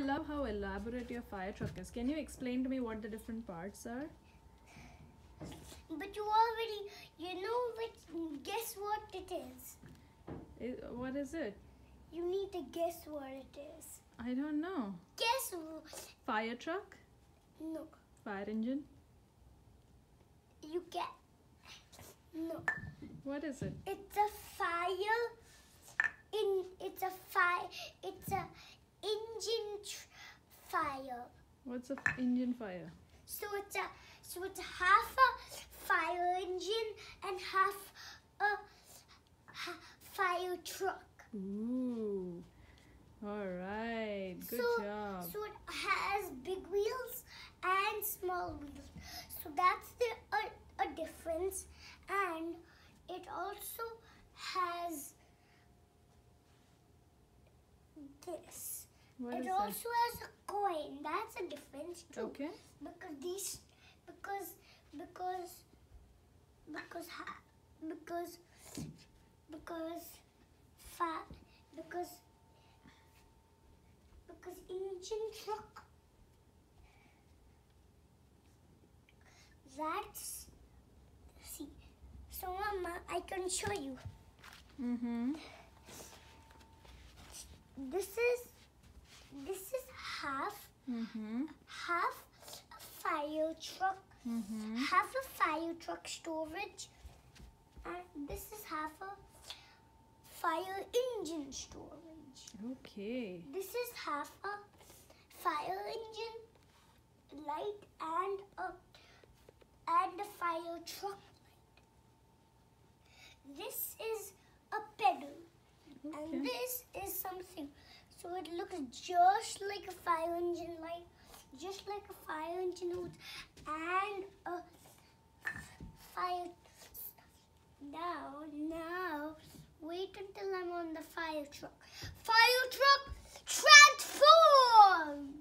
I love how elaborate your fire truck is. Can you explain to me what the different parts are? But you already, you know which, guess what it is. I- What is it? You need to guess what it is. I don't know. Guess, wh- Fire truck? no, Fire engine? you get, no. What is it? It's a fire, in, it's a fire, it's a engine tr- fire. What's a f- engine fire? So it's a, so it's half a fire engine and half a ha- fire truck. Ooh. All right. Good so, job. So it has big wheels and small wheels. So that's the a, a difference, and it also has this. What it also has a coin. That's a difference too. Okay. Because these, because because because ha- because because fat because because engine truck. That's see. So Mama, I can show you. Mm-hmm. This is this is half Mm-hmm. half a fire truck Mm-hmm. half a fire truck storage and this is half a fire engine storage. Okay. This is half a fire engine light and a and a fire truck light. This is a pedal Okay. and this is something. So it looks just like a fire engine light, just like a fire engine hose, and a fire. Now, now, wait until I'm on the fire truck. Fire truck, transform!